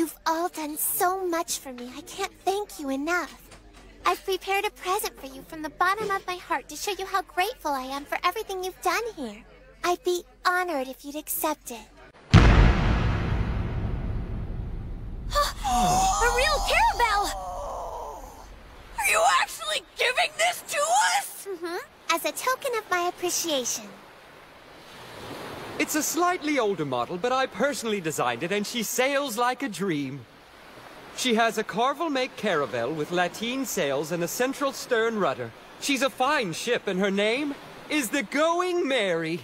You've all done so much for me, I can't thank you enough. I've prepared a present for you from the bottom of my heart to show you how grateful I am for everything you've done here. I'd be honored if you'd accept it. A real caravel! Are you actually giving this to us? Mm-hmm. As a token of my appreciation. It's a slightly older model, but I personally designed it and she sails like a dream. She has a Carvel-make caravel with lateen sails and a central stern rudder. She's a fine ship and her name is the Going Merry.